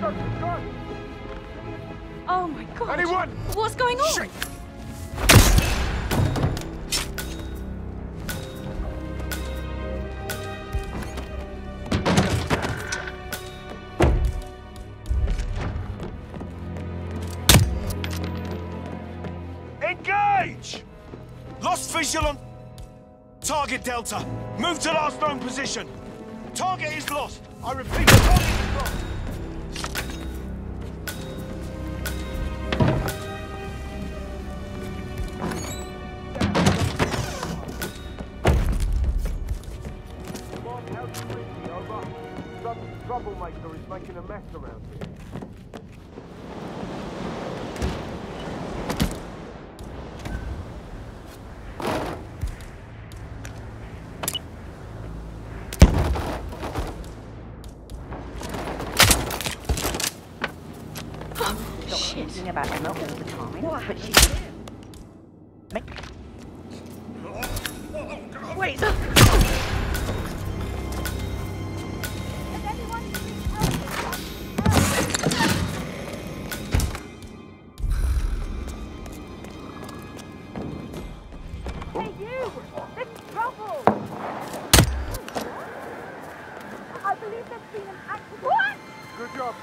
contact! Tango, gun! Oh my god. Anyone? What's going on? Shit! Engage! Lost visual on target Delta. Move to last known position. Target is lost. I repeat, target troublemaker is making a mess around here. Oh, shit. thinking about Emma all the time, but she Hey, you! There's trouble! I believe there's been an accident. What? Good job.